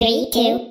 Three, two,